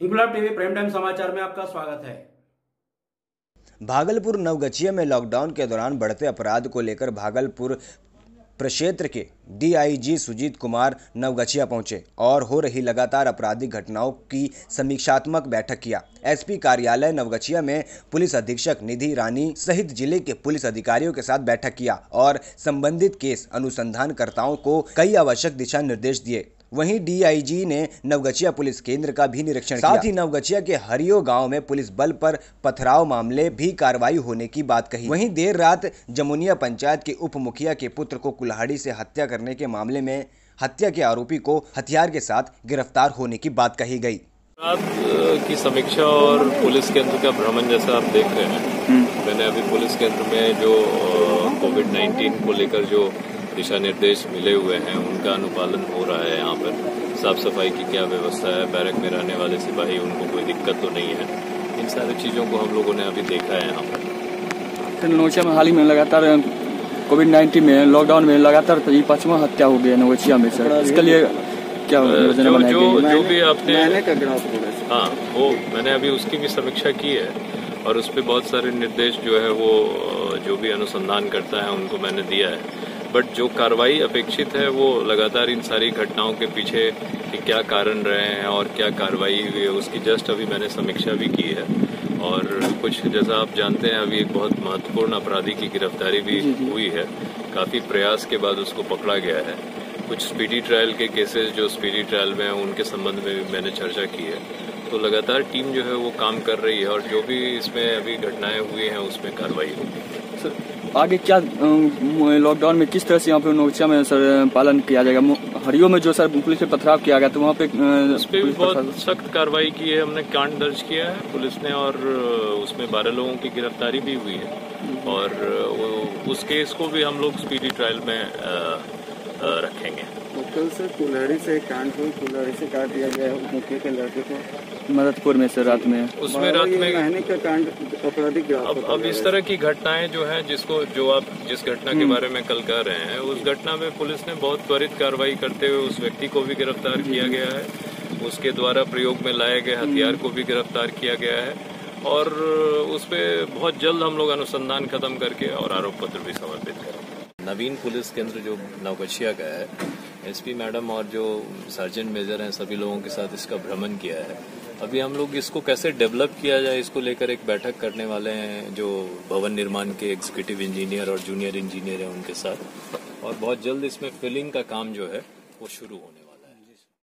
विप्लव TV prime time समाचार में आपका स्वागत है। भागलपुर नवगछिया में लॉकडाउन के दौरान बढ़ते अपराध को लेकर भागलपुर प्रक्षेत्र के डीआईजी सुजीत कुमार नवगछिया पहुँचे और हो रही लगातार आपराधिक घटनाओं की समीक्षात्मक बैठक किया। एसपी कार्यालय नवगछिया में पुलिस अधीक्षक निधि रानी सहित ज़िले के पुलिस अधिकारियों के साथ बैठक किया और संबंधित केस अनुसंधानकर्ताओं को कई आवश्यक दिशा निर्देश दिए। वहीं डीआईजी ने नवगछिया पुलिस केंद्र का भी निरीक्षण किया। साथ ही नवगछिया के हरियो गाँव में पुलिस बल पर पथराव मामले भी कार्रवाई होने की बात कही। वहीं देर रात जमुनिया पंचायत के उप मुखिया के पुत्र को कुल्हाड़ी से हत्या करने के मामले में हत्या के आरोपी को हथियार के साथ गिरफ़्तार होने की बात कही गई। रात की समीक्षा और पुलिस केंद्र का भ्रमण जैसा आप देख रहे हैं। मैंने अभी पुलिस केंद्र में जो कोविड 19 को लेकर जो दिशा निर्देश मिले हुए हैं उनका अनुपालन हो रहा है यहाँ पर। साफ़ सफ़ाई की क्या व्यवस्था है? बैरक में रहने वाले सिपाही उनको कोई दिक्कत तो नहीं है? इन सारी चीज़ों को हम लोगों ने अभी देखा है यहाँ पर। नवोचिया में हाल ही में लगातार कोविड नाइन्टीन में लॉकडाउन में लगातार ये पांचवा हत्या हो गया नवोचिया में सर। इसके लिए क्या योजना जो बनाई जो, जो भी आपने हाँ वो मैंने अभी उसकी भी समीक्षा की है और उस पर बहुत सारे निर्देश जो है वो जो भी अनुसंधान करता है उनको मैंने दिया है। बट जो कार्रवाई अपेक्षित है वो लगातार इन सारी घटनाओं के पीछे कि क्या कारण रहे हैं और क्या कार्रवाई हुई है उसकी जस्ट अभी मैंने समीक्षा भी की है। और कुछ जैसा आप जानते हैं अभी एक बहुत महत्वपूर्ण अपराधी की गिरफ्तारी भी हुई है। काफ़ी प्रयास के बाद उसको पकड़ा गया है। कुछ स्पीडी ट्रायल के केसेस जो स्पीडी ट्रायल में हैं उनके संबंध में भी मैंने चर्चा की है। तो लगातार टीम जो है वो काम कर रही है और जो भी इसमें अभी घटनाएँ हुई हैं उसमें कार्रवाई होगी। सर, आगे क्या लॉकडाउन में किस तरह से यहाँ पे नवोचिया में सर पालन किया जाएगा? हरियो में जो सर पुलिस पे पथराव किया गया तो वहाँ पे उस पर भी बहुत सख्त कार्रवाई की है हमने कांड दर्ज किया है पुलिस ने और उसमें बारह लोगों की गिरफ्तारी भी हुई है। और उस केस को भी हम लोग स्पीडी ट्रायल में कल से कुल्हाड़ी से कांड हुई कुल्हाड़ी से काट दिया गया है मुखिया के लड़के को? मददपुर में सर रात में। उसमें रात में महीने का कांड गिरफ्त अब अब इस तरह की घटनाएँ जो है जिसको जो आप जिस घटना के बारे में कल कह रहे हैं उस घटना में पुलिस ने बहुत त्वरित कार्रवाई करते हुए उस व्यक्ति को भी गिरफ़्तार किया गया है। उसके द्वारा प्रयोग में लाए गए हथियार को भी गिरफ़्तार किया गया है। और उस पर बहुत जल्द हम लोग अनुसंधान खत्म करके और आरोप पत्र भी समर्पित करेंगे। नवीन पुलिस केंद्र जो नवगछिया का है एसपी मैडम और जो सर्जेंट मेजर हैं, सभी लोगों के साथ इसका भ्रमण किया है। अभी हम लोग इसको कैसे डेवलप किया जाए, इसको लेकर एक बैठक करने वाले हैं जो भवन निर्माण के एग्जीक्यूटिव इंजीनियर और जूनियर इंजीनियर हैं उनके साथ। और बहुत जल्द इसमें फिलिंग का काम जो है, वो शुरू होने वाला